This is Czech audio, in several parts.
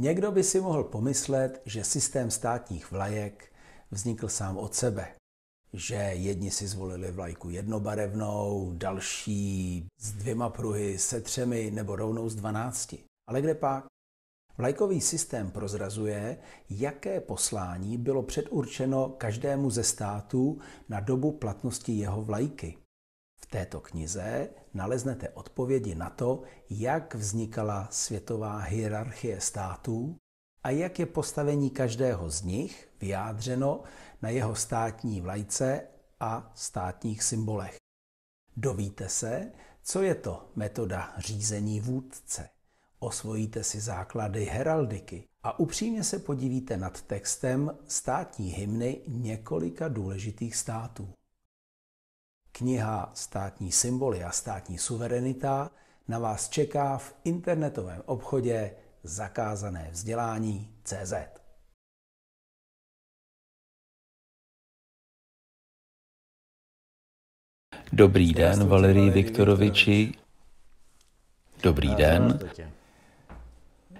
Někdo by si mohl pomyslet, že systém státních vlajek vznikl sám od sebe. Že jedni si zvolili vlajku jednobarevnou, další s dvěma pruhy, se třemi nebo rovnou s dvanácti. Ale kde pak? Vlajkový systém prozrazuje, jaké poslání bylo předurčeno každému ze států na dobu platnosti jeho vlajky. V této knize naleznete odpovědi na to, jak vznikala světová hierarchie států a jak je postavení každého z nich vyjádřeno na jeho státní vlajce a státních symbolech. Dovíte se, co je to metoda řízení vůdce. Osvojíte si základy heraldiky a upřímně se podívíte nad textem státní hymny několika důležitých států. Kniha Státní symboly a státní suverenita na vás čeká v internetovém obchodě zakázané vzdělání CZ. Dobrý den, Valerii Viktoroviči. Dobrý den.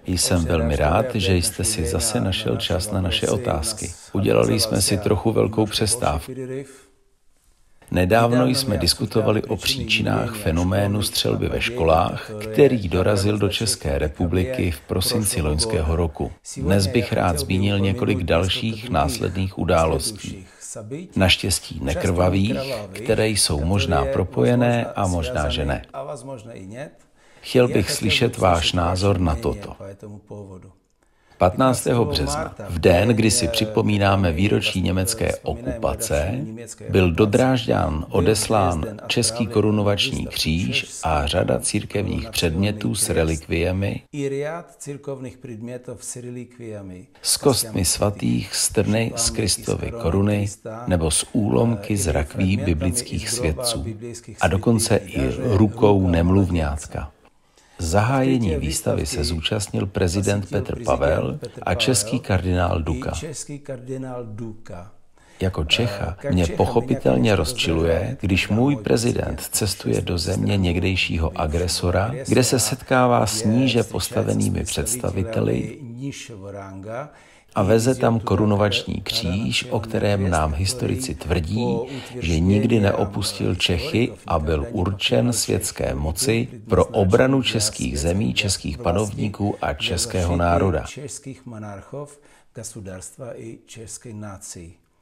Jsem velmi rád, že jste si zase našel čas na naše otázky. Udělali jsme si trochu velkou přestávku. Nedávno jsme diskutovali o příčinách fenoménu střelby ve školách, který dorazil do České republiky v prosinci loňského roku. Dnes bych rád zmínil několik dalších následných událostí. Naštěstí nekrvavých, které jsou možná propojené a možná že ne. Chtěl bych slyšet váš názor na toto. 15. března, v den, kdy si připomínáme výročí německé okupace, byl do Drážďan odeslán Český korunovační kříž a řada církevních předmětů s relikviemi, s kostmi svatých strny z Kristovy koruny nebo s úlomky z rakví biblických svědců a dokonce i rukou nemluvňátka. Zahájení výstavy se zúčastnil prezident Petr Pavel a český kardinál Duka. Jako Čecha mě pochopitelně rozčiluje, když můj prezident cestuje do země někdejšího agresora, kde se setkává s níže postavenými představiteli a veze tam korunovační kříž, o kterém nám historici tvrdí, že nikdy neopustil Čechy a byl určen světské moci pro obranu českých zemí, českých panovníků a českého národa.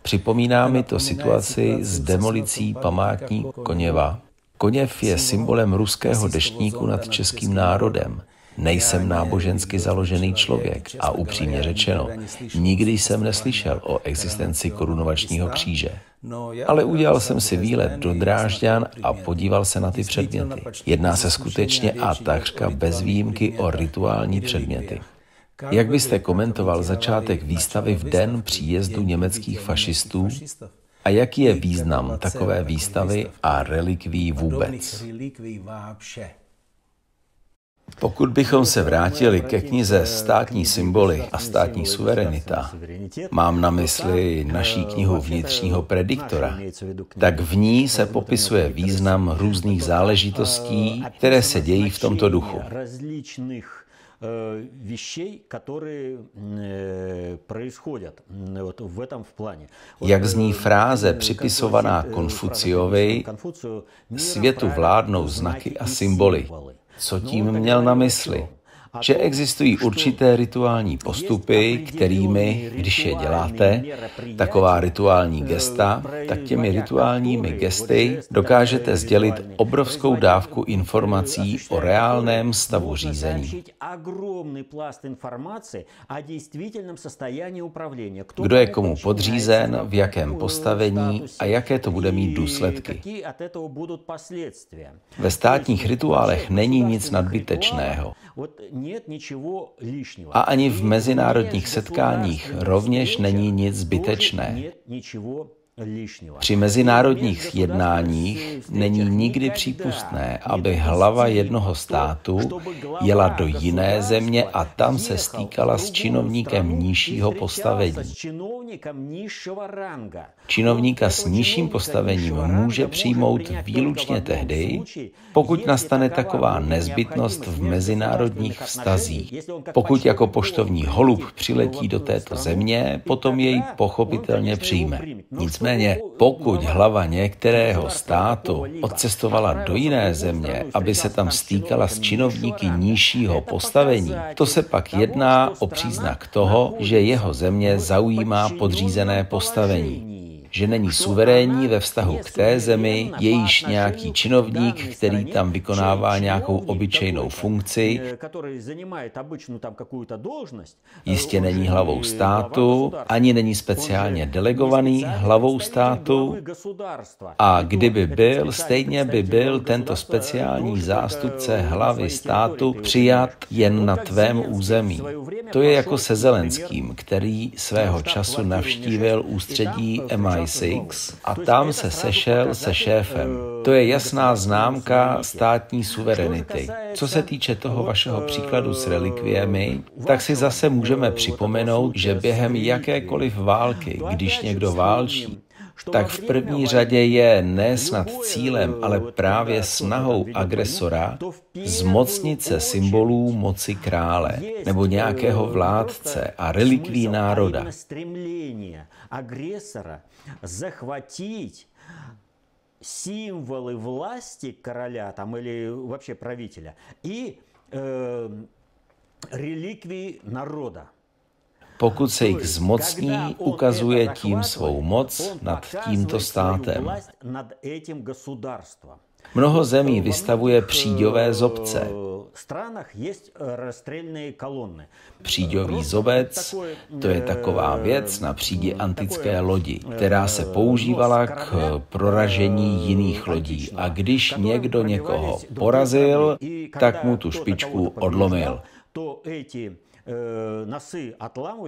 Připomíná mi to situaci s demolicí památníku Koněva. Koněv je symbolem ruského deštníku nad českým národem. Nejsem nábožensky založený člověk a upřímně řečeno, nikdy jsem neslyšel o existenci korunovačního kříže. Ale udělal jsem si výlet do Drážďan a podíval se na ty předměty. Jedná se skutečně a takřka bez výjimky o rituální předměty. Jak byste komentoval začátek výstavy v den příjezdu německých fašistů a jaký je význam takové výstavy a relikví vůbec? Pokud bychom se vrátili ke knize Státní symboly a státní suverenita, mám na mysli naší knihu vnitřního prediktora, tak v ní se popisuje význam různých záležitostí, které se dějí v tomto duchu. Jak zní fráze připisovaná Konfuciovi, světu vládnou znaky a symboly. Co tím měl na mysli? Že existují určité rituální postupy, kterými, když je děláte, taková rituální gesta, tak těmi rituálními gesty dokážete sdělit obrovskou dávku informací o reálném stavu řízení. Kdo je komu podřízen, v jakém postavení a jaké to bude mít důsledky. Ve státních rituálech není nic nadbytečného. A ani v mezinárodních setkáních rovněž není nic zbytečné. Při mezinárodních jednáních není nikdy přípustné, aby hlava jednoho státu jela do jiné země a tam se stýkala s činovníkem nižšího postavení. Činovníka s nižším postavením může přijmout výlučně tehdy, pokud nastane taková nezbytnost v mezinárodních vztazích. Pokud jako poštovní holub přiletí do této země, potom jej pochopitelně přijme. Nicméně, pokud hlava některého státu odcestovala do jiné země, aby se tam stýkala s činovníky nižšího postavení, to se pak jedná o příznak toho, že jeho země zaujímá podřízené postavení že není suverénní ve vztahu k té zemi, jejíž nějaký činovník, který tam vykonává nějakou obyčejnou funkci, jistě není hlavou státu, ani není speciálně delegovaný hlavou státu. a kdyby byl, stejně by byl tento speciální zástupce hlavy státu přijat jen na tvém území. To je jako se Zelenským, který svého času navštívil ústředí MI MI6 a tam se sešel se šéfem. To je jasná známka státní suverenity. Co se týče toho vašeho příkladu s relikviemi, tak si zase můžeme připomenout, že během jakékoliv války, když někdo válčí, tak v první řadě je ne snad cílem, ale právě snahou agresora zmocnit se symbolů moci krále nebo nějakého vládce a relikví národa. символы власти короля там или вообще правителя и э, реликвии народа. Pokud se jich zmocní, ukazuje tím svou moc nad tímto státem. Mnoho zemí vystavuje příďové zobce. Příďový zobec to je taková věc na přídi antické lodi, která se používala k proražení jiných lodí. A když někdo někoho porazil, tak mu tu špičku odlomil.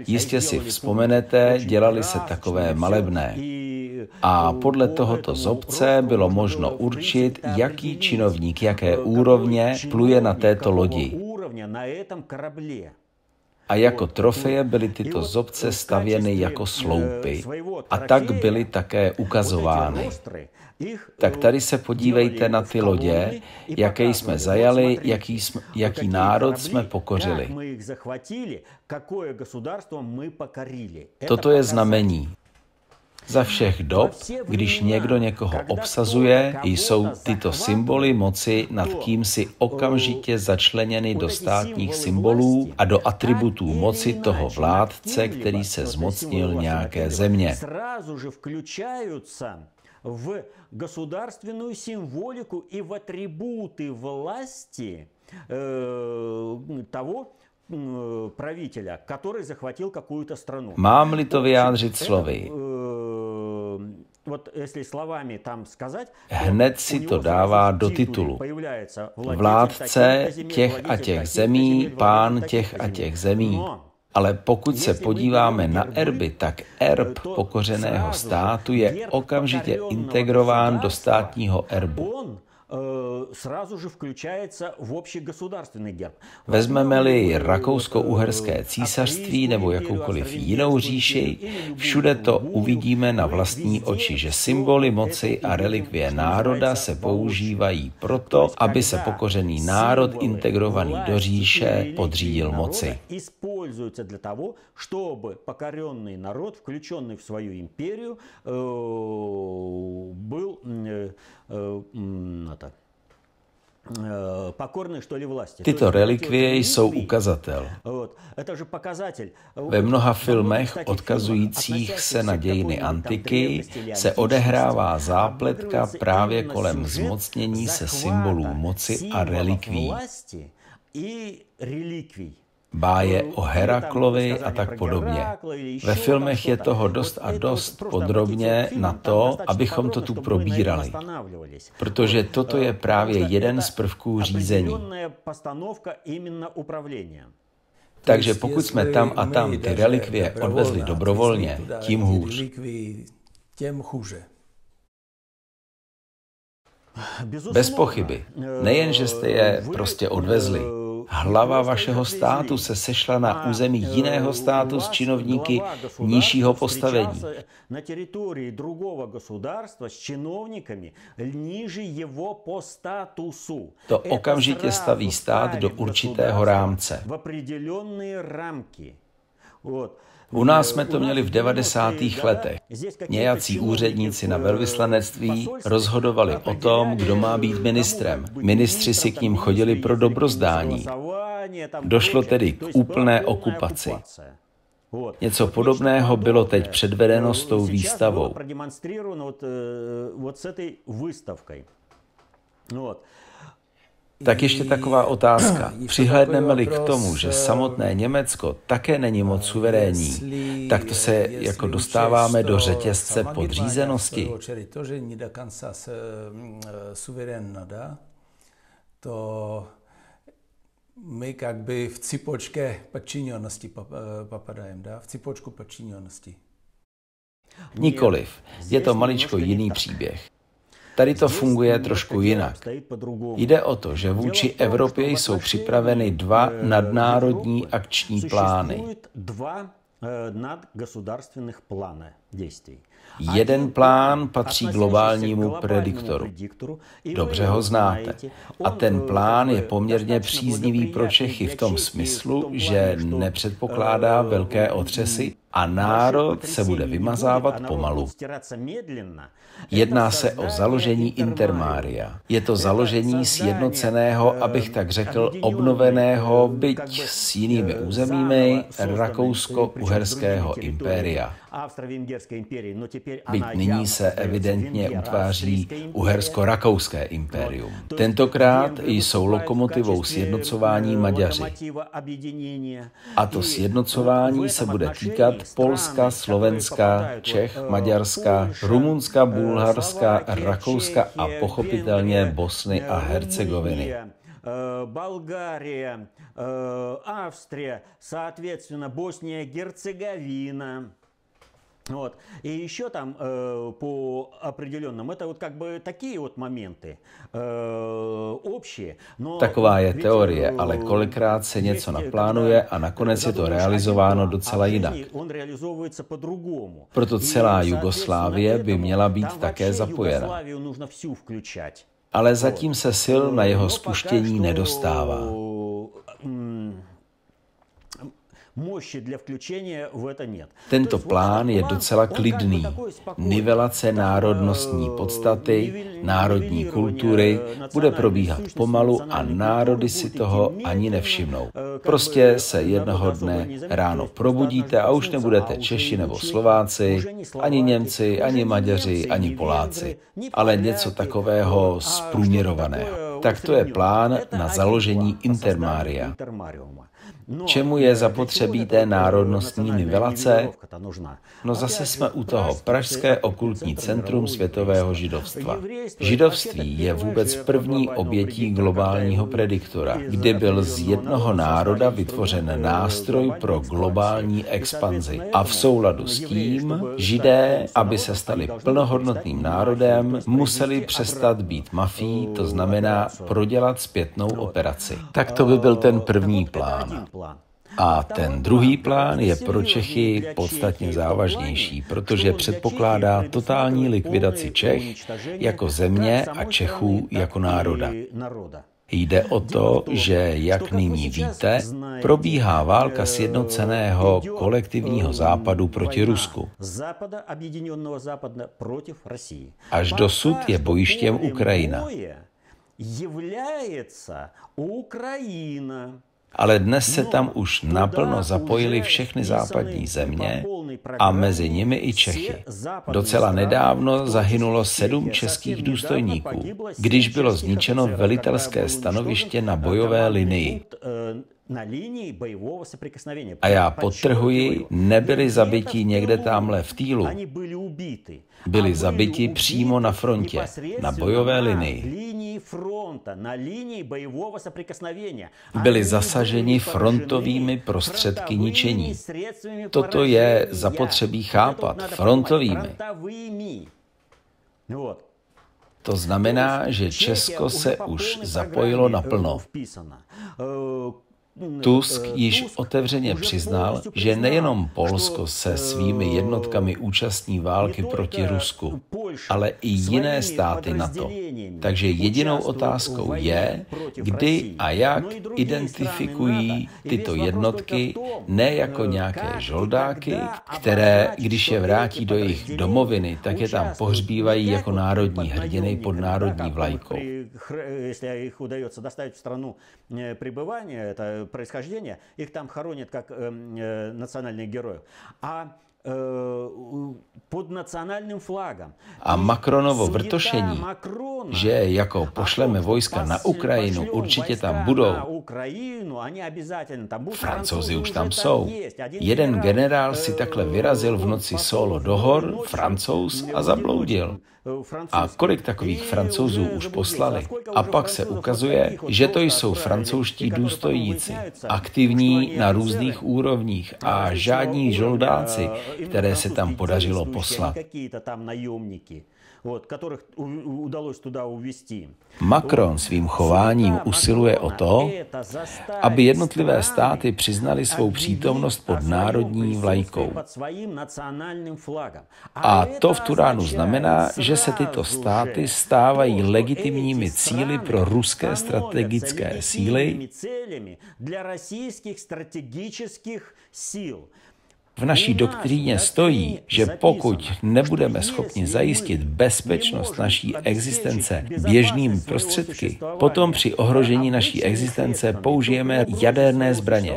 Jistě si vzpomenete, dělali se takové malebné. A podle tohoto zobce bylo možno určit, jaký činovník, jaké úrovně pluje na této lodi. A jako trofeje byly tyto zobce stavěny jako sloupy. a tak byly také ukazovány. Tak tady se podívejte na ty lodě, jaké jsme zajali, jaký, jsme, jaký národ jsme pokořili. Toto je znamení. Za všech dob, když někdo někoho obsazuje, jsou tyto symboly moci nad kým si okamžitě začleněny do státních symbolů a do atributů moci toho vládce, který se zmocnil nějaké země. В государственную символику и в атрибуты власти э, того, правителя, который захватил какую-то страну. Mám-li to vyjádřit slovy, hned si to dává do titulu. Vládce těch a těch zemí, pán těch a těch zemí. Ale pokud se podíváme na erby, tak erb pokořeného státu je okamžitě integrován do státního erbu. Э, сразу же включается в общегосударственный герб. Vezmeme-li rakousko-uherské císařství nebo jakoukoliv jinou říši, všude to uvidíme na vlastní oči, že symboly moci a relikvie národa se používají proto, aby se pokořený národ integrovaný do říše podřídil moci. Используется для того, чтобы покоренный народ, включенный в свою империю, был Tyto relikvie jsou ukazatel. Ve mnoha filmech odkazujících se na dějiny antiky se odehrává zápletka právě kolem zmocnění se symbolů moci a relikví báje o Heraklovi a tak podobně. Ve filmech je toho dost a dost podrobně na to, abychom to tu probírali. Protože toto je právě jeden z prvků řízení. Takže pokud jsme tam a tam ty relikvie odvezli dobrovolně, tím hůř. Bez pochyby. Nejen, že jste je prostě odvezli, Hlava vašeho státu se sešla na území jiného státu s činovníky nižšího postavení. Na teritorii другого государства с чиновниками ниже его по статусу. To okamžitě staví stát do určitého rámce. В определенные рамки. Вот. U nás jsme to měli v 90. letech. Nějací úředníci na velvyslanectví rozhodovali o tom, kdo má být ministrem. Ministři si k ním chodili pro dobrozdání. Došlo tedy k úplné okupaci. Něco podobného bylo teď předvedeno s tou výstavou. Tak ještě taková otázka. Přihlédneme-li k tomu, že samotné Německo také není moc suverénní, tak to se jako dostáváme do řetězce podřízenosti. To, že se suverénna, to my jak by v cipočke podčinnosti popadajem, v cipočku podčinnosti. Nikoliv. Je to maličko jiný příběh. Tady to funguje trošku jinak. Jde o to, že vůči Evropě jsou připraveny dva nadnárodní akční plány. Jeden plán patří globálnímu prediktoru. Dobře ho znáte. A ten plán je poměrně příznivý pro Čechy v tom smyslu, že nepředpokládá velké otřesy a národ se bude vymazávat pomalu. Jedná se o založení intermária. Je to založení sjednoceného, abych tak řekl, obnoveného, byť s jinými územími, rakousko-uherského impéria. Byť nyní se evidentně utváří uhersko-rakouské impérium. Tentokrát jsou lokomotivou sjednocování Maďaři. A to sjednocování se bude týkat Polska, Slovenska, Čech, Maďarska, Rumunska, Bulharska, Rakouska a pochopitelně Bosny a Hercegoviny. Болгария, Австрия, соответственно, Босния, Герцеговина. Вот. И еще там э, по определенным, это вот как бы такие вот моменty э, общие. Но Taková je teorie, ale kolikrát se něco naplánuje a nakonec je to realizováno docela jinak. Proto celá Jugoslávie by měla být také zapojena. Ale zatím se sil na jeho spuštění nedostává. Tento plán je docela klidný. Nivelace národnostní podstaty, národní kultury bude probíhat pomalu a národy si toho ani nevšimnou. Prostě se jednoho dne ráno probudíte a už nebudete Češi nebo Slováci, ani Němci, ani Maďaři, ani Poláci, ale něco takového zprůměrovaného. Tak to je plán na založení intermária. No, Čemu je zapotřebí té národnostní nivelace? No zase jsme u toho Pražské okultní centrum světového židovstva. Židovství je vůbec první obětí globálního prediktora, kdy byl z jednoho národa vytvořen nástroj pro globální expanzi. A v souladu s tím, židé, aby se stali plnohodnotným národem, museli přestat být mafií, to znamená prodělat zpětnou operaci. Tak to by byl ten první plán. A ten druhý plán je pro Čechy podstatně závažnější, protože předpokládá totální likvidaci Čech jako země a Čechů jako národa. Jde o to, že, jak nyní víte, probíhá válka sjednoceného kolektivního západu proti Rusku. Až dosud je bojištěm Ukrajina. Ale dnes se tam už naplno zapojily všechny západní země a mezi nimi i Čechy. Docela nedávno zahynulo sedm českých důstojníků, když bylo zničeno velitelské stanoviště na bojové linii на линии боевого соприкосновения. A já podtrhuji, nebyli zabiti někde tamhle v týlu. Они были убиты. Byli А zabiti были přímo na убиты frontě, непосредственно na bojové на linii. линии фронта, на линии боевого соприкосновения. Они Byli были zasaženi поражены frontovými prostředky фронтовыми ničení. средствами Toto je поражения. zapotřebí Вот это chápat, вот надо frontovými. понимать, фронтовыми. Вот. To znamená, že Česko se už zapojilo naplno. Tusk již otevřeně přiznal, že nejenom Polsko se svými jednotkami účastní války proti Rusku, ale i jiné státy NATO. Takže jedinou otázkou je, kdy a jak identifikují tyto jednotky ne jako nějaké žoldáky, které, když je vrátí do jejich domoviny, tak je tam pohřbívají jako národní hrdiny pod národní vlajkou Если их удается доставить в страну э, пребывания, это происхождение, их там хоронят как э, э, национальных героев. А э, pod nacionálním flagem. A Macronovo vrtošení, že jako pošleme vojska na Ukrajinu, určitě tam budou. Francouzi už tam jsou. Jeden generál si takhle vyrazil v noci solo do hor, francouz, a zabloudil. A kolik takových francouzů už poslali? A pak se ukazuje, že to jsou francouzští důstojníci, aktivní na různých úrovních a žádní žoldáci, které se tam podařilo poslat. Macron svým chováním usiluje o to, aby jednotlivé státy přiznali svou přítomnost pod národní vlajkou. A to v Turánu znamená, že se tyto státy stávají legitimními cíly pro ruské strategické síly v naší doktríně stojí, že pokud nebudeme schopni zajistit bezpečnost naší existence běžnými prostředky, potom při ohrožení naší existence použijeme jaderné zbraně.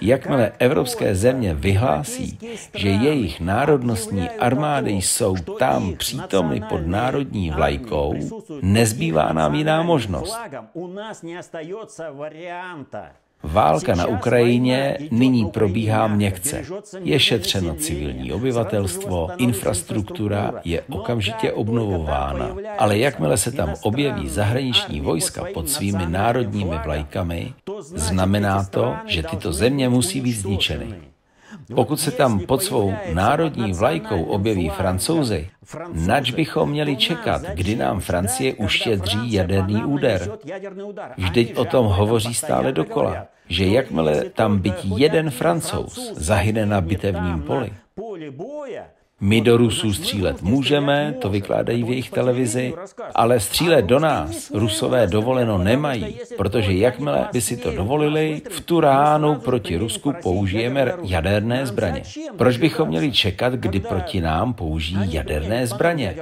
Jakmile evropské země vyhlásí, že jejich národnostní armády jsou tam přítomny pod národní vlajkou, nezbývá nám jiná možnost. Válka na Ukrajině nyní probíhá měkce. Je šetřeno civilní obyvatelstvo, infrastruktura je okamžitě obnovována. Ale jakmile se tam objeví zahraniční vojska pod svými národními vlajkami, znamená to, že tyto země musí být zničeny. Pokud se tam pod svou národní vlajkou objeví francouzi, nač bychom měli čekat, kdy nám Francie uštědří jaderný úder. Vždyť o tom hovoří stále dokola, že jakmile tam byť jeden francouz zahyne na bitevním poli, my do Rusů střílet můžeme, to vykládají v jejich televizi, ale střílet do nás Rusové dovoleno nemají, protože jakmile by si to dovolili, v tu ránu proti Rusku použijeme jaderné zbraně. Proč bychom měli čekat, kdy proti nám použijí jaderné zbraně?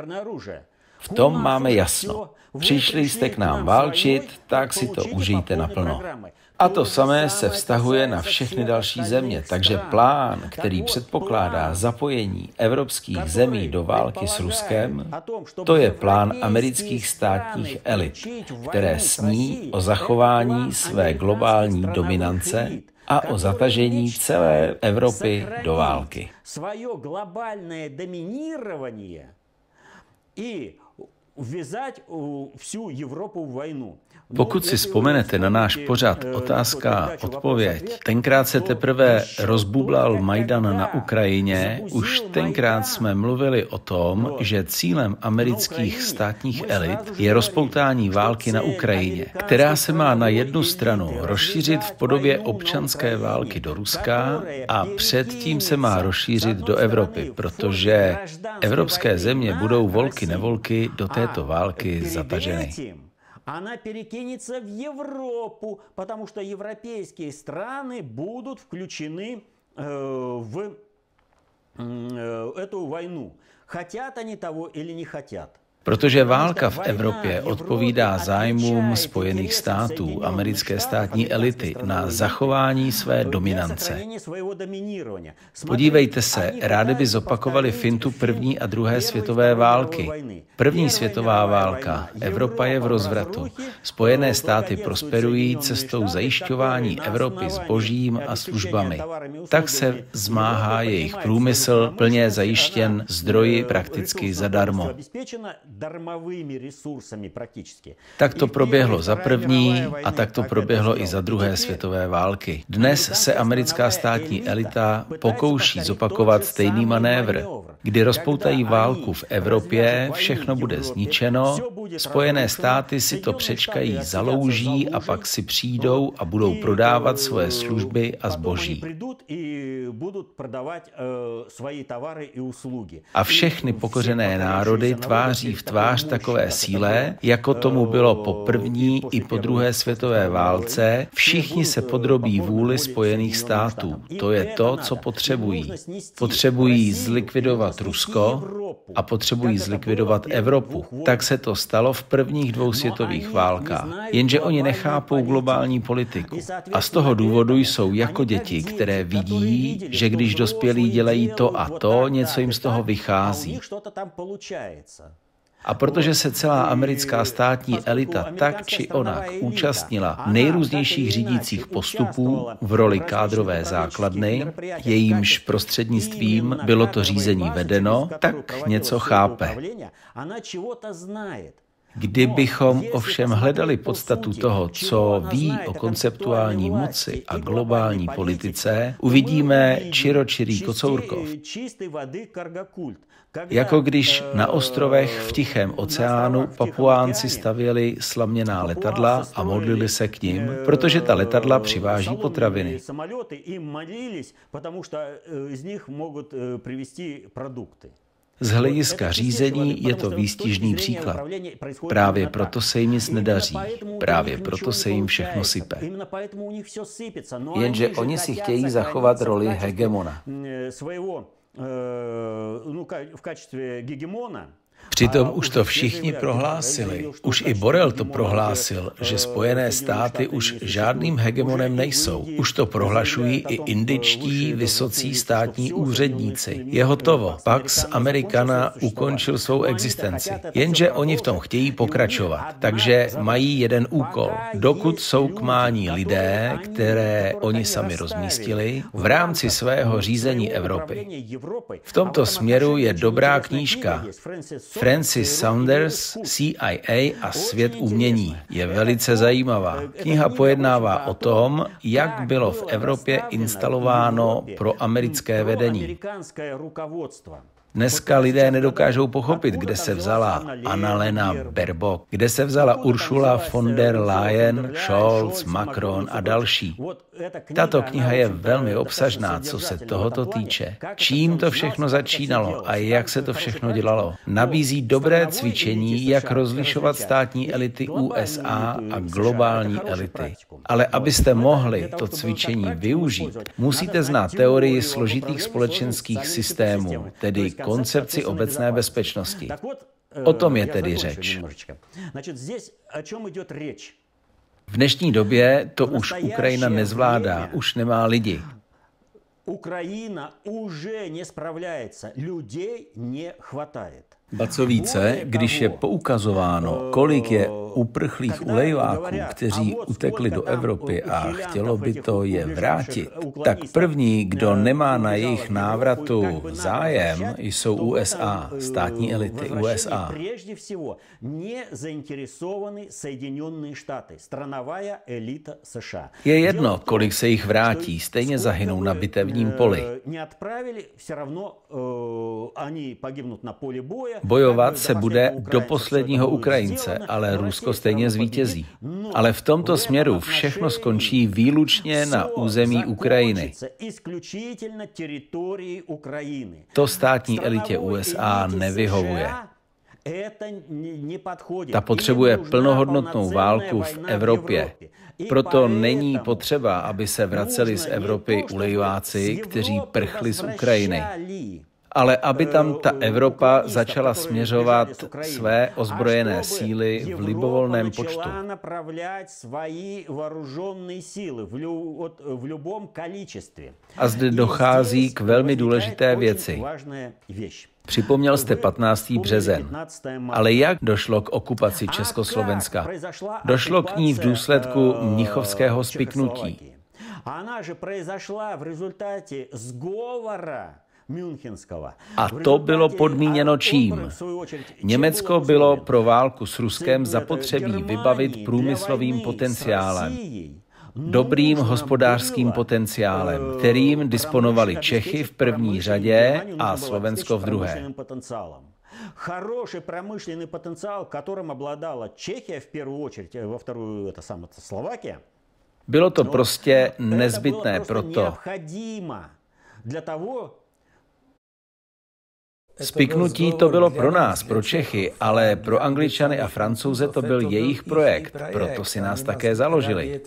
V tom máme jasno. Přišli jste k nám válčit, tak si to užijte naplno. A to samé se vztahuje na všechny další země, takže plán, který předpokládá zapojení evropských zemí do války s Ruskem, to je plán amerických státních elit, které sní o zachování své globální dominance a o zatažení celé Evropy do války. Svoje globální dominování i ввязать всю Европу в войну. Pokud si vzpomenete na náš pořad Otázka odpověď, tenkrát se teprve rozbublal Majdan na Ukrajině, už tenkrát jsme mluvili o tom, že cílem amerických státních elit je rozpoutání války na Ukrajině, která se má na jednu stranu rozšířit v podobě občanské války do Ruska a předtím se má rozšířit do Evropy, protože evropské země budou volky nevolky do této války zataženy она перекинется в Европу, потому что европейские страны будут включены э, в э, эту войну. Хотят они того или не хотят. Protože válka v Evropě odpovídá zájmům Spojených států, americké státní elity na zachování své dominance. Podívejte se, rádi by zopakovali fintu první a druhé světové války. První světová válka, Evropa je v rozvratu. Spojené státy prosperují cestou zajišťování Evropy zbožím a službami. Tak se zmáhá jejich průmysl, plně zajištěn zdroji prakticky zadarmo. Tak to proběhlo za první a tak to proběhlo i za druhé světové války. Dnes se americká státní elita pokouší zopakovat stejný manévr, kdy rozpoutají válku v Evropě, všechno bude zničeno, Spojené státy si to přečkají, zalouží a pak si přijdou a budou prodávat svoje služby a zboží. A všechny pokořené národy tváří v tvář takové síle, jako tomu bylo po první i po druhé světové válce, všichni se podrobí vůli Spojených států. To je to, co potřebují. Potřebují zlikvidovat Rusko a potřebují zlikvidovat Evropu. Tak se to stalo v prvních dvou světových válkách. Jenže oni nechápou globální politiku. A z toho důvodu jsou jako děti, které vidí, že když dospělí dělají to a to, něco jim z toho vychází. A protože se celá americká státní elita tak či onak účastnila nejrůznějších řídících postupů v roli kádrové základny, jejímž prostřednictvím bylo to řízení vedeno, tak něco chápe. Kdybychom ovšem hledali podstatu toho, co ví o konceptuální moci a globální politice, uvidíme čiročirý kocourkov. Jako když na ostrovech v Tichém oceánu papuánci stavěli slaměná letadla a modlili se k ním, protože ta letadla přiváží potraviny. Z hlediska řízení je to výstižný příklad. Právě proto se jim nic nedaří, právě proto se jim všechno sype. Jenže oni si chtějí zachovat roli hegemona. Ну, в качестве гегемона, Přitom už to všichni prohlásili. Už i Borel to prohlásil, že Spojené státy už žádným hegemonem nejsou. Už to prohlašují i indičtí vysocí státní úředníci. Je hotovo. Pax Americana ukončil svou existenci. Jenže oni v tom chtějí pokračovat. Takže mají jeden úkol. Dokud jsou k mání lidé, které oni sami rozmístili, v rámci svého řízení Evropy. V tomto směru je dobrá knížka Francis Saunders, CIA a svět umění. Je velice zajímavá. Kniha pojednává o tom, jak bylo v Evropě instalováno pro americké vedení. Dneska lidé nedokážou pochopit, kde se vzala Annalena Baerbock, kde se vzala Ursula von der Leyen, Scholz, Macron a další. Tato kniha je velmi obsažná, co se tohoto týče. Čím to všechno začínalo a jak se to všechno dělalo. Nabízí dobré cvičení, jak rozlišovat státní elity USA a globální elity. Ale abyste mohli to cvičení využít, musíte znát teorii složitých společenských systémů, tedy koncepci obecné bezpečnosti. O tom je tedy řeč. V dnešní době to už Ukrajina nezvládá, už nemá lidi. Ukrajina už nespravляется, людей не хватает. Ba co více, když je poukazováno, kolik je uprchlých ulejváků, kteří utekli do Evropy a chtělo by to je vrátit, tak první, kdo nemá na jejich návratu zájem, jsou USA, státní elity USA. Je jedno, kolik se jich vrátí, stejně zahynou na bitevním poli. Bojovat se bude do posledního Ukrajince, ale Rusko stejně zvítězí. Ale v tomto směru všechno skončí výlučně na území Ukrajiny. To státní elitě USA nevyhovuje. Ta potřebuje plnohodnotnou válku v Evropě. Proto není potřeba, aby se vraceli z Evropy ulejváci, kteří prchli z Ukrajiny ale aby tam ta Evropa začala směřovat své ozbrojené síly v libovolném počtu. A zde dochází k velmi důležité věci. Připomněl jste 15. březen. Ale jak došlo k okupaci Československa? Došlo k ní v důsledku mnichovského spiknutí. Она же произошла в результате сговора a to bylo podmíněno čím? Německo bylo pro válku s Ruskem zapotřebí vybavit průmyslovým potenciálem, dobrým hospodářským potenciálem, kterým disponovali Čechy v první řadě a Slovensko v druhé. Хороший промышленный потенциал, которым обладала Чехия в первую очередь, во вторую это самое Словакия. Bylo to prostě nezbytné proto, для того, Spiknutí to bylo pro nás, pro Čechy, ale pro Angličany a Francouze to byl jejich projekt, proto si nás také založili.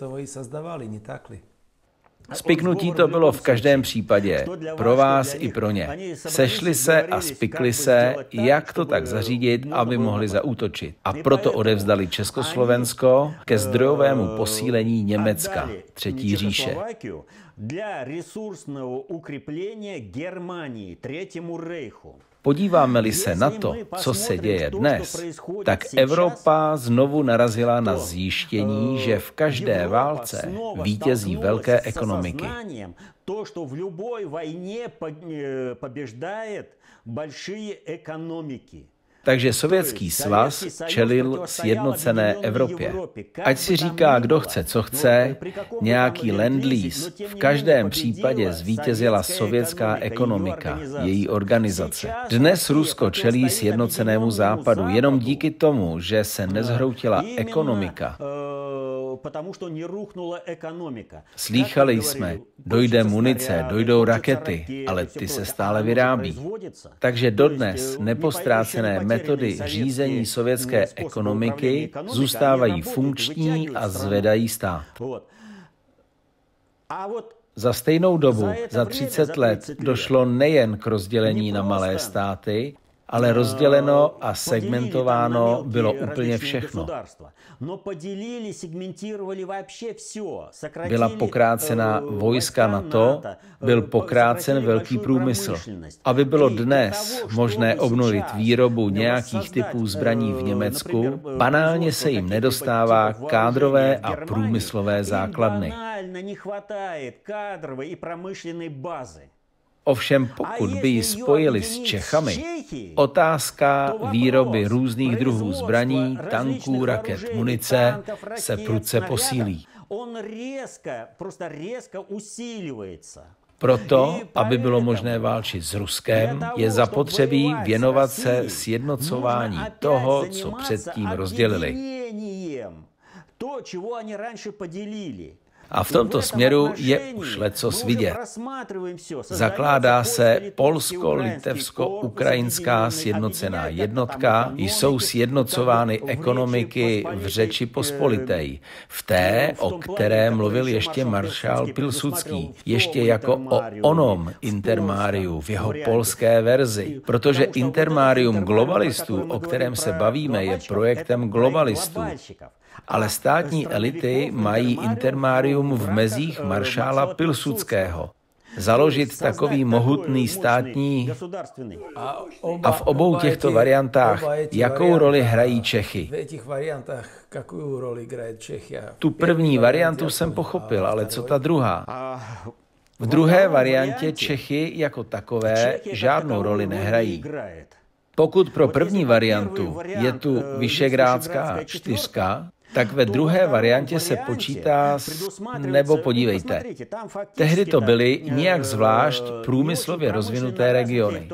Spiknutí to bylo v každém případě, pro vás i pro ně. Sešli se a spikli se, jak to tak zařídit, aby mohli zaútočit. A proto odevzdali Československo ke zdrojovému posílení Německa, Třetí říše. Для ресурсного укрепления Германии, Третьему Рейху. Podíváme-li se na to, co se děje dnes, tak Evropa znovu narazila na zjištění, že v každé válce vítězí velké ekonomiky. To, že v любой войне побеждает большие экономики. Takže Sovětský svaz čelil sjednocené Evropě. Ať si říká, kdo chce, co chce, nějaký land-lease, v každém případě zvítězila sovětská ekonomika, její organizace. Dnes Rusko čelí sjednocenému západu jenom díky tomu, že se nezhroutila ekonomika. Slýchali jsme, dojde munice, dojdou rakety, ale ty se stále vyrábí. Takže dodnes nepostrácené metody řízení sovětské ekonomiky zůstávají funkční a zvedají stát. Za stejnou dobu, za 30 let, došlo nejen k rozdělení na malé státy, ale rozděleno a segmentováno bylo úplně všechno. Byla pokrácena vojska na to, byl pokrácen velký průmysl. Aby bylo dnes možné obnovit výrobu nějakých typů zbraní v Německu, banálně se jim nedostává kádrové a průmyslové základny. Ovšem pokud by ji spojili s Čechami, otázka výroby různých druhů zbraní, tanků, raket, munice se prudce posílí. Proto, aby bylo možné válčit s Ruskem, je zapotřebí věnovat se sjednocování toho, co předtím rozdělili. A v tomto směru je už lecos vidět. Zakládá se polsko-litevsko-ukrajinská sjednocená jednotka, jsou sjednocovány ekonomiky v řeči pospolitej, v té, o které mluvil ještě maršál Pilsudský, ještě jako o onom intermáriu v jeho polské verzi, protože intermárium globalistů, o kterém se bavíme, je projektem globalistů ale státní elity mají intermárium v mezích maršála Pilsudského. Založit takový mohutný státní a v obou těchto variantách, jakou roli hrají Čechy? Tu první variantu jsem pochopil, ale co ta druhá? V druhé variantě Čechy jako takové žádnou roli nehrají. Pokud pro první variantu je tu Vyšegrádská čtyřka, tak ve druhé variantě se počítá s, nebo podívejte, tehdy to byly nějak zvlášť průmyslově rozvinuté regiony.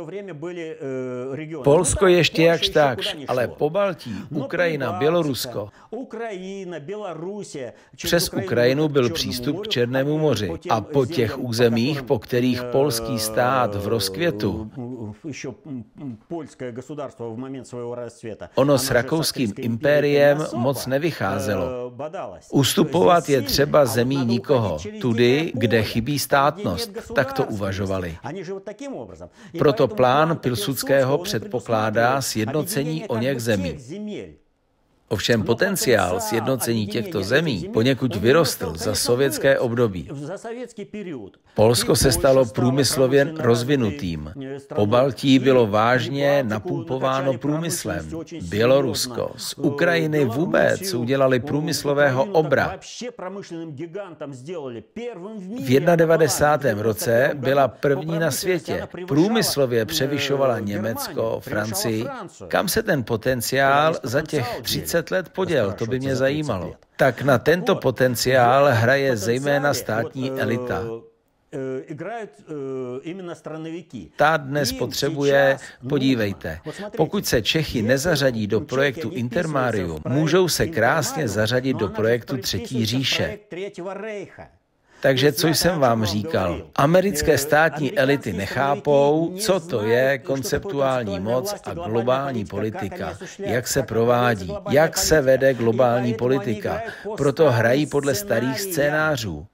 Polsko ještě jakž takž, ale po Baltí, Ukrajina, Bělorusko. Přes Ukrajinu byl přístup k Černému moři a po těch územích, po kterých polský stát v rozkvětu, ono s rakouským impériem moc nevychází předcházelo. Ustupovat je třeba zemí nikoho, tudy, kde chybí státnost, tak to uvažovali. Proto plán Pilsudského předpokládá sjednocení o něch zemí. Ovšem potenciál sjednocení těchto zemí poněkud vyrostl za sovětské období. Polsko se stalo průmyslově rozvinutým. Po Baltí bylo vážně napumpováno průmyslem. Bělorusko z Ukrajiny vůbec udělali průmyslového obra. V 91. roce byla první na světě. Průmyslově převyšovala Německo, Francii. Kam se ten potenciál za těch 30 10 let poděl, to by mě zajímalo. Tak na tento potenciál hraje zejména státní elita. Ta dnes potřebuje, podívejte, pokud se Čechy nezařadí do projektu Intermarium, můžou se krásně zařadit do projektu Třetí říše. Takže co jsem vám říkal, americké státní elity nechápou, co to je konceptuální moc a globální politika, jak se provádí, jak se vede globální politika. Proto hrají podle starých scénářů.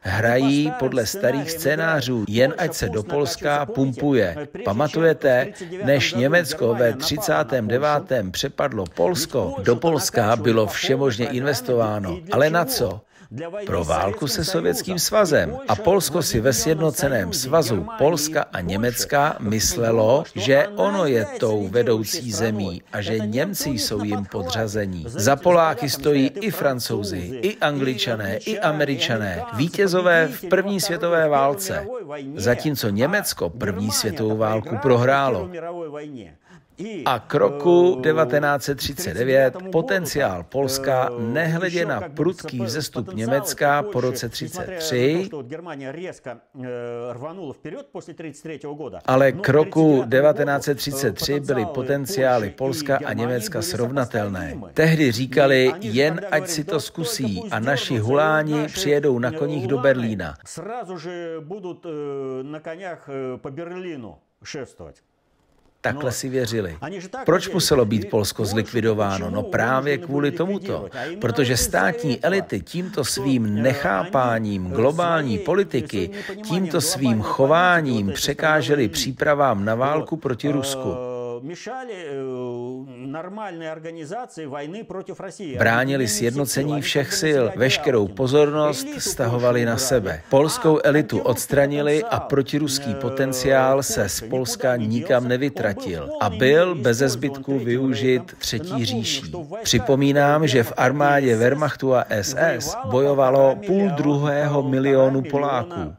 Hrají podle starých scénářů, jen ať se do Polska pumpuje. Pamatujete, než Německo ve 39. přepadlo Polsko, do Polska bylo všemožně investováno. Ale na co? Pro válku se Sovětským svazem. A Polsko si ve sjednoceném svazu Polska a Německa myslelo, že ono je tou vedoucí zemí a že Němci jsou jim podřazení. Za Poláky stojí i Francouzi, i Angličané, i Američané, vítězové v první světové válce. Zatímco Německo první světovou válku prohrálo. A k roku 1939 potenciál Polska, nehledě na prudký vzestup Německa po roce 1933, ale k roku 1933 byly potenciály Polska a Německa srovnatelné. Tehdy říkali, jen ať si to zkusí a naši huláni přijedou na koních do Berlína. Takhle si věřili. Proč muselo být Polsko zlikvidováno? No právě kvůli tomuto. Protože státní elity tímto svým nechápáním globální politiky, tímto svým chováním překážely přípravám na válku proti Rusku. Bránili sjednocení všech sil, veškerou pozornost stahovali na sebe. Polskou elitu odstranili a protiruský potenciál se z Polska nikam nevytratil a byl bez zbytku využit třetí říší. Připomínám, že v armádě Wehrmachtu a SS bojovalo půl druhého milionu Poláků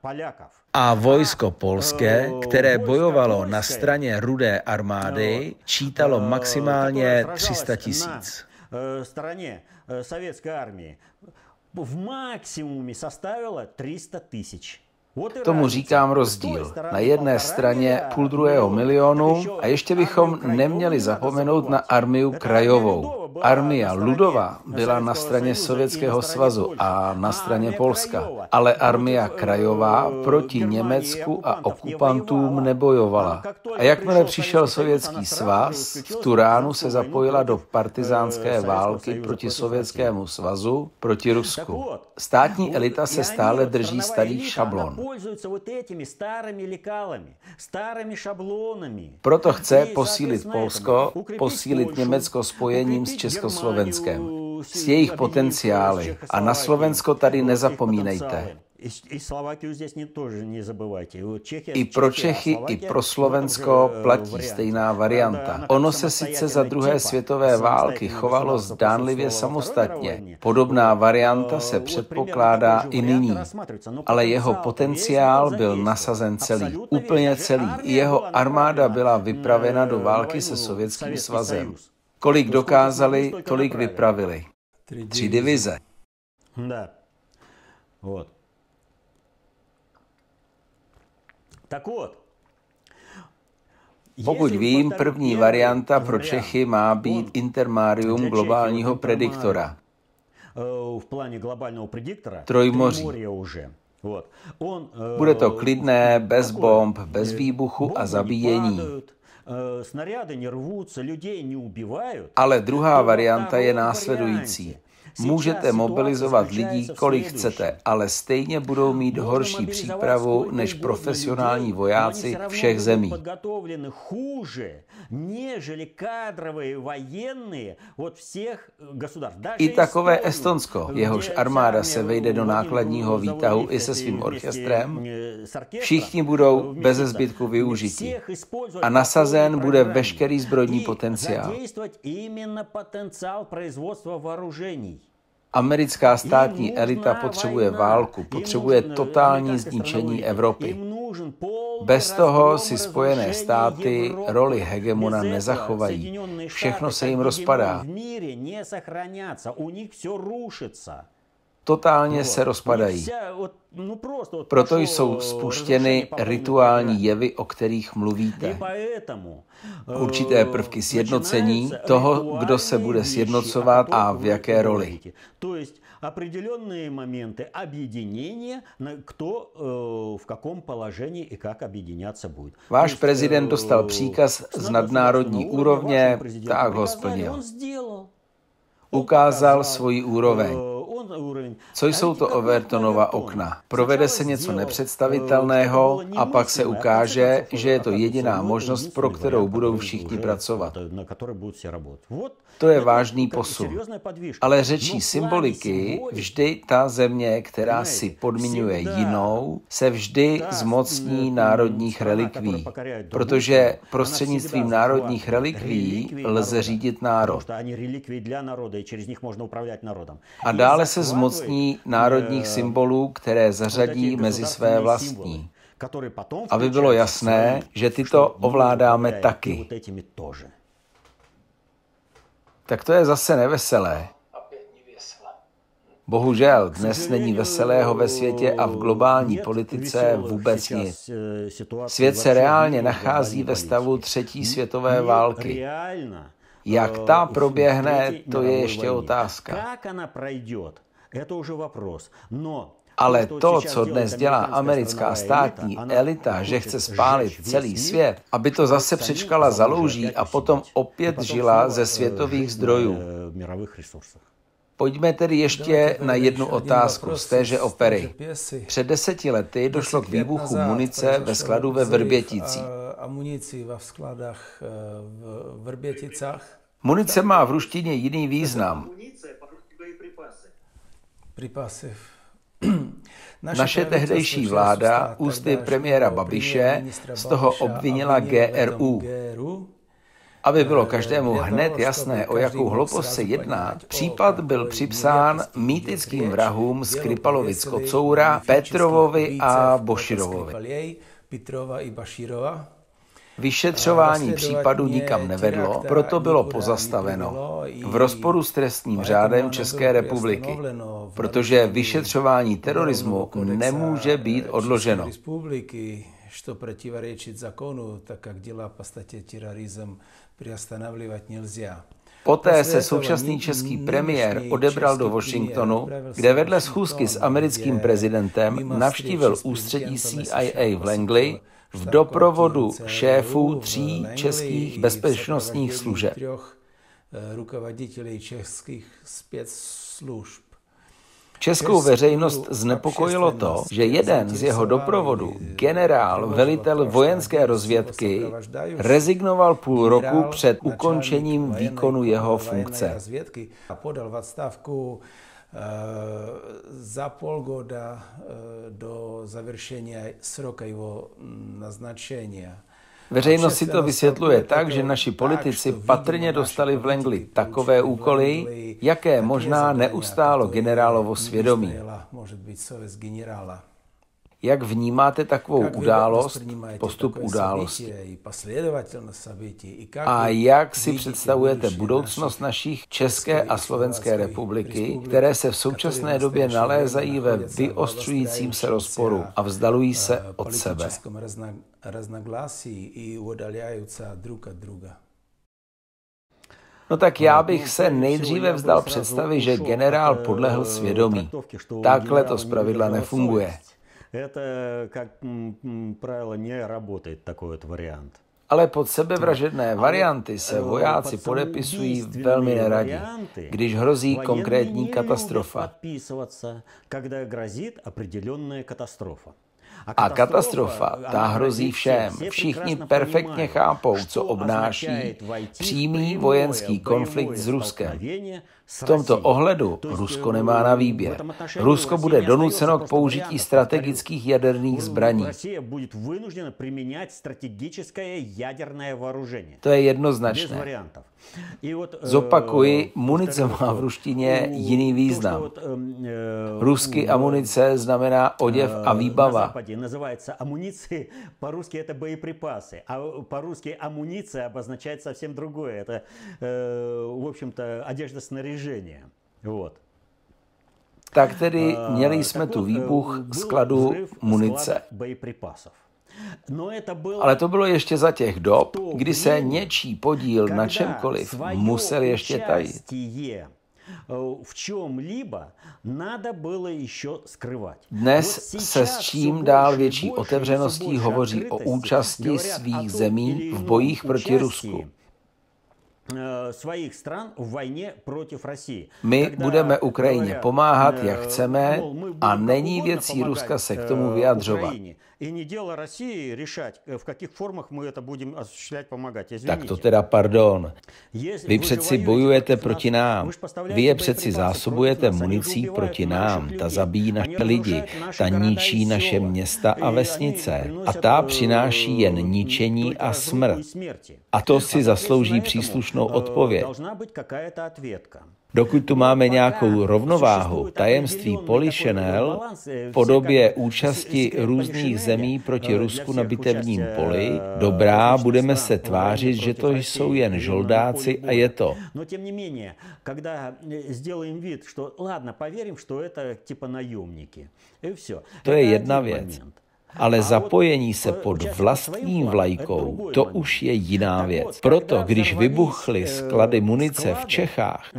a vojsko polské, které bojovalo na straně rudé armády, čítalo maximálně 300 tisíc. straně sovětské armie v maximumě sastavilo 300 tisíc. Tomu říkám rozdíl. Na jedné straně půl druhého milionu a ještě bychom neměli zapomenout na armiu krajovou. Armia Ludová byla na straně Sovětského svazu a na straně Polska, ale armia krajová proti Německu a okupantům nebojovala. A jakmile přišel Sovětský svaz, v Turánu se zapojila do partizánské války proti Sovětskému svazu, proti Rusku. Státní elita se stále drží starých šablon. Proto chce posílit Polsko, posílit Německo spojením s Československem, s jejich potenciály. A na Slovensko tady nezapomínejte. I pro Čechy, i pro Slovensko platí stejná varianta. Ono se sice za druhé světové války chovalo zdánlivě samostatně. Podobná varianta se předpokládá i nyní. Ale jeho potenciál byl nasazen celý, úplně celý. Jeho armáda byla vypravena do války se Sovětským svazem. Kolik dokázali, tolik vypravili. Tři divize. Да. Вот. Pokud vím, první varianta pro Čechy má být intermarium globálního prediktora. Trojmoří. Bude to klidné, bez bomb, bez výbuchu a zabíjení. Ale druhá varianta je následující. Můžete mobilizovat lidí, kolik chcete, ale stejně budou mít horší přípravu než profesionální vojáci všech zemí. I takové Estonsko, jehož armáda se vejde do nákladního výtahu i se svým orchestrem, všichni budou bez zbytku využití. A nasazen bude veškerý zbrojní potenciál. Americká státní elita potřebuje válku, potřebuje totální zničení Evropy. Bez toho si Spojené státy roli hegemona nezachovají. Všechno se jim rozpadá totálně se rozpadají. No Proto jsou spuštěny rituální jevy, o kterých mluvíte. Určité prvky sjednocení toho, kdo se bude sjednocovat a v jaké roli. определенные моменты объединения, кто в каком положении и как объединяться будет. Váš prezident dostal příkaz z nadnárodní úrovně, tak ho splnil. Ukázal svoji úroveň. Co jsou to Overtonova okna? Provede se něco nepředstavitelného a pak se ukáže, že je to jediná možnost, pro kterou budou všichni pracovat. To je vážný posun. Ale řečí symboliky, vždy ta země, která si podmiňuje jinou, se vždy zmocní národních relikví, protože prostřednictvím národních relikví lze řídit národ. A dále se zmocní národních symbolů, které zařadí mezi své vlastní. Aby bylo jasné, že tyto ovládáme taky. Tak to je zase neveselé. Bohužel dnes není veselého ve světě a v globální politice vůbec nic. Svět se reálně nachází ve stavu třetí světové války. Jak ta proběhne, to je ještě otázka. Ale to, co dnes dělá americká státní elita, že chce spálit celý svět, aby to zase přečkala za louží a potom opět žila ze světových zdrojů. Pojďme tedy ještě na jednu otázku z téže opery. Před deseti lety došlo k výbuchu munice ve skladu ve Vrběticích. Munice má v ruštině jiný význam. Naše tehdejší vláda ústy premiéra Babiše z toho obvinila GRU. Aby bylo každému hned jasné, o jakou hloupost se jedná, případ byl připsán mýtickým vrahům z Krypalovic Kocoura, Petrovovi a Boširovovi. Vyšetřování případu nikam nevedlo, proto bylo pozastaveno v rozporu s trestním řádem České republiky, protože vyšetřování terorismu nemůže být odloženo. Что противоречит закону, tak jak dělá v podstatě terorism, приостанавливать нельзя. Poté se současný český premiér odebral do Washingtonu, kde vedle schůzky s americkým prezidentem navštívil ústředí CIA v Langley, v doprovodu šéfů tří českých bezpečnostních služeb. Českou veřejnost znepokojilo to, že jeden z jeho doprovodu, generál, velitel vojenské rozvědky, rezignoval půl roku před ukončením výkonu jeho funkce. Podal v Eh, za pol года eh, do završení sroka jeho naznačení. Veřejnost si to vysvětluje tak, že naši politici patrně dostali v Langley takové úkoly, jaké možná neustálo generálovo svědomí. Jak vnímáte takovou událost, postup události? A jak si představujete budoucnost našich České a Slovenské republiky, které se v současné době nalézají ve vyostřujícím se rozporu a vzdalují se od sebe? No tak já bych se nejdříve vzdal představy, že generál podlehl svědomí. Takhle to zpravidla nefunguje Это, как правило, не работает такой вот вариант. Ale pod sebevražedné varianty se vojáci podepisují velmi neradi, když hrozí konkrétní katastrofa. A katastrofa, ta hrozí všem. Všichni perfektně chápou, co obnáší přímý vojenský konflikt s Ruskem. V tomto ohledu Rusko nemá na výběr. Rusko bude donuceno k použití strategických jaderných zbraní. To je jednoznačné. Zopakuji, munice má v ruštině jiný význam. Rusky amunice znamená oděv a výbava. Называется амуниции, по-русски это боеприпасы, а по-русски амуниция обозначает совсем другое. Это, в общем-то, одежда снаряжения снаряžení. Вот. Tak tedy měli jsme tu výbuch skladu munice. No, Ale to bylo ještě za těch dob, kdy se něčí podíl na čemkoliv musel ještě tajit. v čem-libo надо было еще скрывать. Dnes se s čím dál větší otevřeností hovoří o účasti svých zemí v bojích proti Rusku. My budeme Ukrajině pomáhat, jak chceme, a není věcí Ruska se k tomu vyjadřovat. И не дело России решать, в каких формах мы это будем осуществлять, помогать. Извините. Tak to teda pardon. Vy přeci bojujete proti nám. Vy je přeci zásobujete municí proti nám. Ta zabíjí naše lidi. Ta ničí naše města a vesnice. A ta přináší jen ničení a smrt. A to si zaslouží příslušnou odpověď. Dokud tu máme nějakou rovnováhu, tajemství Polišenel v podobě účasti různých zemí proti Rusku na bitevním poli, dobrá, budeme se tvářit, že to jsou jen žoldáci a je to. No tím neméně, когда сделаем вид, что ладно, поверим, что это типа наемники. И все. To je jedna věc. Ale zapojení se pod vlastním vlajkou, to už je jiná věc. Proto, když vybuchly sklady munice v Čechách,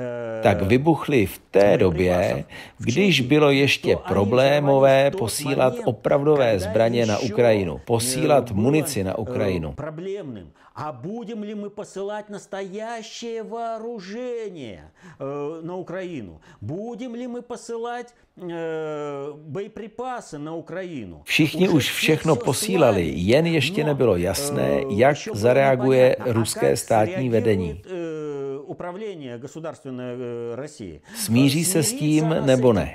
tak vybuchly v té době, když bylo ještě problémové posílat opravdové zbraně na Ukrajinu, posílat munici na Ukrajinu. А будем ли мы посылать настоящее вооружение э, на Украину? Будем ли мы посылать э, боеприпасы на Ukrajinu? Všichni už všechno posílali, jen ještě nebylo jasné, jak zareaguje ruské státní vedení. Smíří se s tím nebo ne?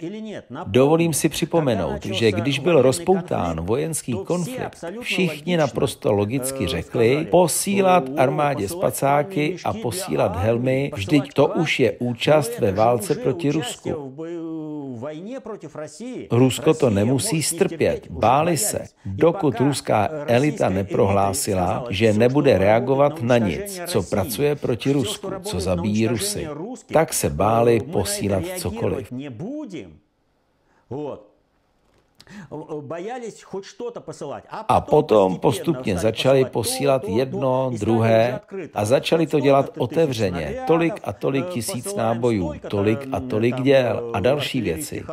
Dovolím si připomenout, že když byl rozpoután vojenský konflikt, všichni naprosto logicky řekli, posílat armádě spacáky a posílat helmy, vždyť to už je účast ve válce proti Rusku. Rusko to nemusí strpět, báli se, dokud ruská elita neprohlásila, že nebude reagovat na nic, co pracuje proti Rusku, co zabíjí Rusy. Tak se báli posílat cokoliv. A potom postupně začali posílat jedno, druhé a začali to dělat otevřeně. Tolik a tolik tisíc nábojů, tolik a tolik děl a další věci.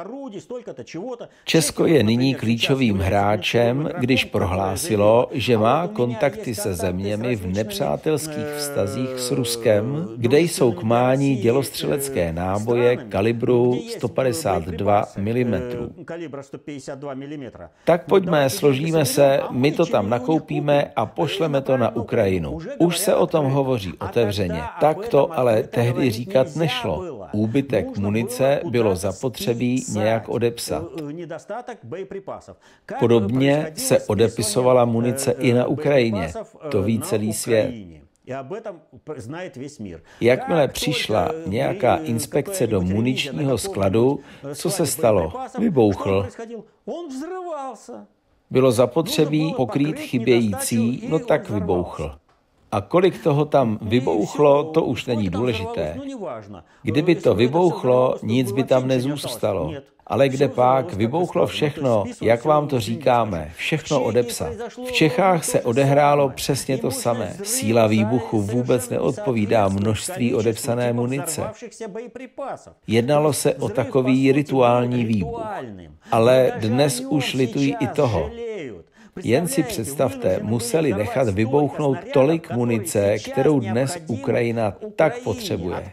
Česko je nyní klíčovým hráčem, když prohlásilo, že má kontakty se zeměmi v nepřátelských vztazích s Ruskem, kde jsou k mání dělostřelecké náboje kalibru 152 mm. Tak pojďme, složíme se, my to tam nakoupíme a pošleme to na Ukrajinu. Už se o tom hovoří otevřeně. Tak to ale tehdy říkat nešlo. Úbytek munice bylo zapotřebí nějak odepsat. Podobně se odepisovala munice i na Ukrajině. To ví celý svět. Jakmile přišla nějaká inspekce do muničního skladu, co se stalo? Vybouchl. Bylo zapotřebí pokrýt chybějící, no tak vybouchl. A kolik toho tam vybouchlo, to už není důležité. Kdyby to vybouchlo, nic by tam nezůstalo. Ale kde pak vybouchlo všechno, jak vám to říkáme, všechno odepsat. V Čechách se odehrálo přesně to samé. Síla výbuchu vůbec neodpovídá množství odepsané munice. Jednalo se o takový rituální výbuch. Ale dnes už litují i toho. Jen si představte, museli nechat vybouchnout tolik munice, kterou dnes Ukrajina tak potřebuje.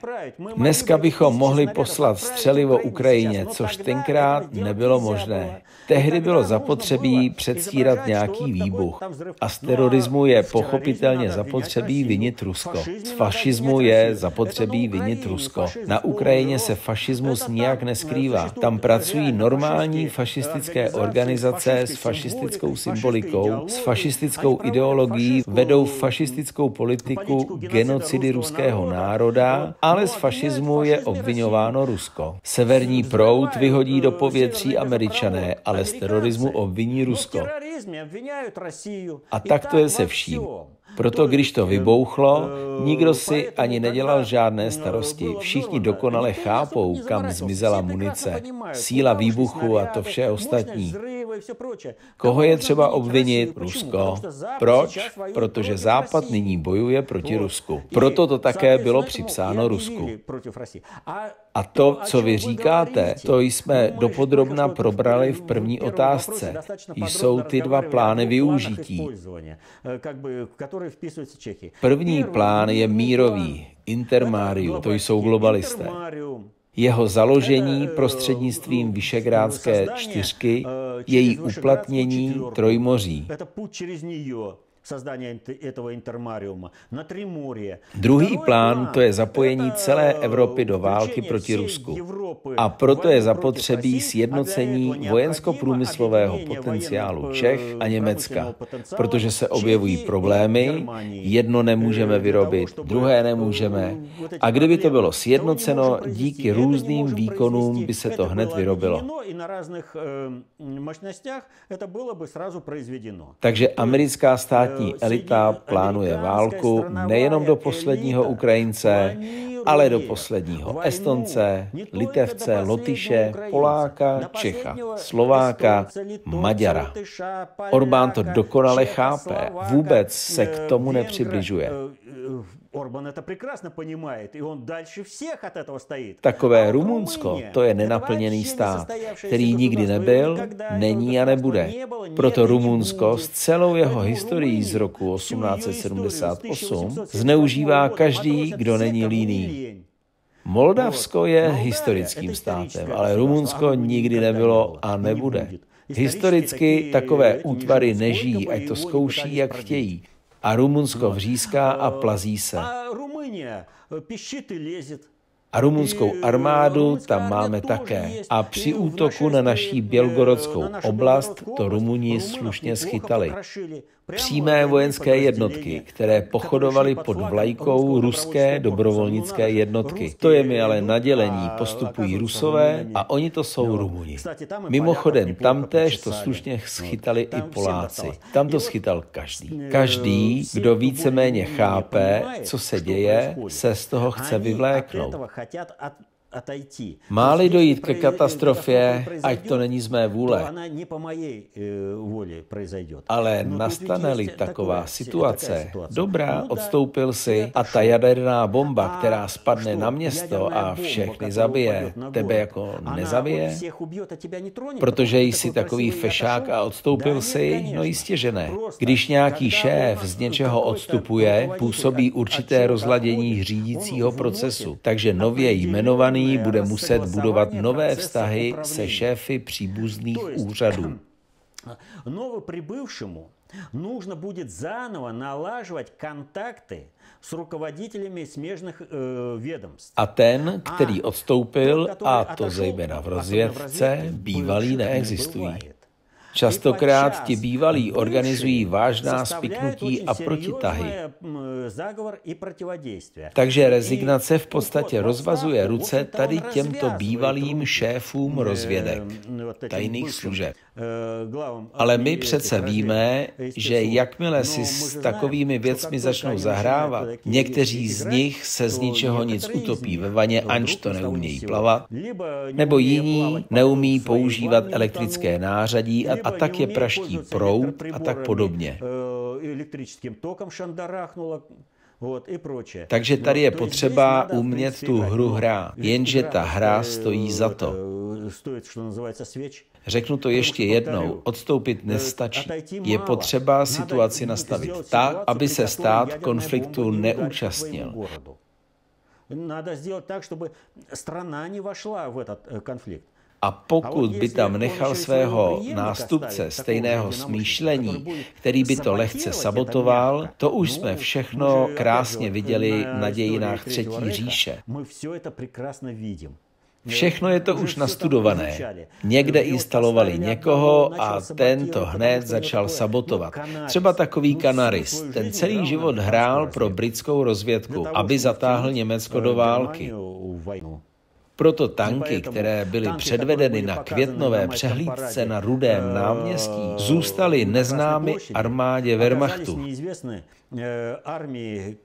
Dneska bychom mohli poslat střelivo Ukrajině, což tenkrát nebylo možné. Tehdy bylo zapotřebí předstírat nějaký výbuch. A z terorismu je pochopitelně zapotřebí vinit Rusko. Z fašismu je zapotřebí vinit Rusko. Na Ukrajině se fašismus nijak neskrývá. Tam pracují normální fašistické organizace s fašistickou symbolikou, s fašistickou ideologií, vedou fašistickou politiku genocidy ruského národa, ale z fašismu je obvinováno Rusko. Severní proud vyhodí do povětří američané, ale z terorismu obviní Rusko. A tak to je se vším. Proto když to vybouchlo, nikdo si ani nedělal žádné starosti. Všichni dokonale chápou, kam zmizela munice, síla výbuchu a to vše ostatní. Koho je třeba obvinit? Rusko. Proč? Protože Západ nyní bojuje proti Rusku. Proto to také bylo připsáno Rusku. A to, co vy říkáte, to jsme dopodrobna probrali v první otázce. Jsou ty dva plány využití. První plán je mírový, intermarium, to jsou globalisté. Jeho založení prostřednictvím Vyšegrádské čtyřky, její uplatnění Trojmoří создания этого интермариума на Триморье. Druhý plán to je zapojení celé Evropy do války proti Rusku. A proto je zapotřebí sjednocení vojensko-průmyslového potenciálu Čech a Německa, protože se objevují problémy, jedno nemůžeme vyrobit, druhé nemůžeme. A kdyby to bylo sjednoceno, díky různým výkonům by se to hned vyrobilo. Takže americká státní státní elita plánuje válku nejenom do posledního Ukrajince, ale do posledního Estonce, Litevce, Lotyše, Poláka, Čecha, Slováka, Maďara. Orbán to dokonale chápe, vůbec se k tomu nepřibližuje. Orbán to прекрасно понимает, и он дальше всех от этого стоит. Takové Rumunsko, to je nenaplněný stát, který nikdy nebyl, není a nebude. Proto Rumunsko s celou jeho historií z roku 1878 zneužívá každý, kdo není líný. Moldavsko je historickým státem, ale Rumunsko nikdy nebylo a nebude. Historicky takové útvary nežijí, ať to zkouší, jak chtějí. A Rumunsko vříská a plazí se. A rumunskou armádu tam máme také. A při útoku na naší bělgorodskou oblast to Rumuni slušně schytali přímé vojenské jednotky, které pochodovaly pod vlajkou ruské dobrovolnické jednotky. To je mi ale nadělení, postupují rusové a oni to jsou Rumuni. Mimochodem, tamtéž to slušně schytali i Poláci. Tam to schytal každý. Každý, kdo víceméně chápe, co se děje, se z toho chce vyvléknout. хотят от, Máli dojít ke katastrofě, ať to není z mé vůle, ale nastane-li taková situace, dobrá, odstoupil si a ta jaderná bomba, která spadne na město a všechny zabije, tebe jako nezabije? Protože jsi takový fešák a odstoupil si? No jistě, že ne. Když nějaký šéf z něčeho odstupuje, působí určité rozladění řídícího procesu, takže nově jmenovaný bude muset budovat nové vztahy se šéfy příbuzných úřadů. Новоприбывшему нужно будет заново налаживать контакты с руководителями смежных э, ведомств. A ten, který odstoupil, a to zejména v rozvědce, bývalý neexistují. Častokrát ti bývalí organizují vážná spiknutí a protitahy. Takže rezignace v podstatě rozvazuje ruce tady těmto bývalým šéfům rozvědek, tajných služeb. Ale my přece víme, že jakmile si s takovými věcmi začnou zahrávat, někteří z nich se z ničeho nic utopí ve vaně, anž to neumějí plavat, nebo jiní neumí používat elektrické nářadí a, a tak je praští proud a tak podobně. Takže tady je potřeba umět tu hru hrát, jenže ta hra stojí za to. Řeknu to ještě jednou, odstoupit nestačí. Je potřeba situaci nastavit tak, aby se stát konfliktu neúčastnil. Надо сделать так, чтобы страна не вошла в этот конфликт. A pokud by tam nechal svého nástupce stejného smýšlení, který by to lehce sabotoval, to už jsme všechno krásně viděli na dějinách Třetí říše. Všechno je to už nastudované. Někde instalovali někoho a ten to hned začal sabotovat. Třeba takový Kanaris. Ten celý život hrál pro britskou rozvědku, aby zatáhl Německo do války. Proto tanky, které byly předvedeny na květnové přehlídce na Rudém eh, náměstí, zůstaly neznámy armádě Wehrmachtu. Eh, eh,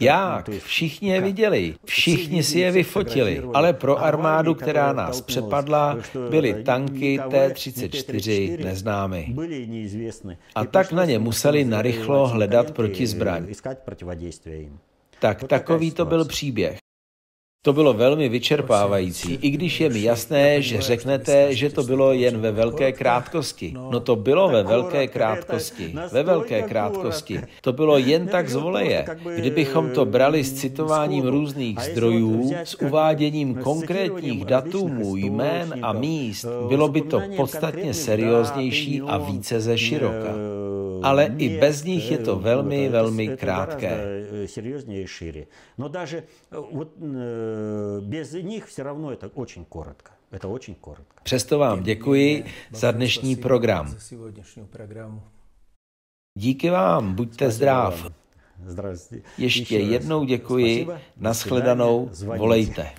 Jak? Všichni je viděli, všichni si je vyfotili, ale pro armádu, která nás přepadla, byly tanky T-34 neznámy. A tak na ně museli narychlo hledat proti zbraň. Tak takový to byl příběh. To bylo velmi vyčerpávající, i když je mi jasné, že řeknete, že to bylo jen ve velké krátkosti. No to bylo ve velké krátkosti, ve velké krátkosti. To bylo jen tak z voleje. Kdybychom to brali s citováním různých zdrojů, s uváděním konkrétních datumů, jmén a míst, bylo by to podstatně serióznější a více ze široka Ale i bez nich je to velmi, velmi krátké. No даже вот без них все равно это очень коротко. Это очень коротко. Přesto vám děkuji za dnešní program. Díky vám, buďte zdrav. Ještě jednou děkuji, nashledanou, volejte.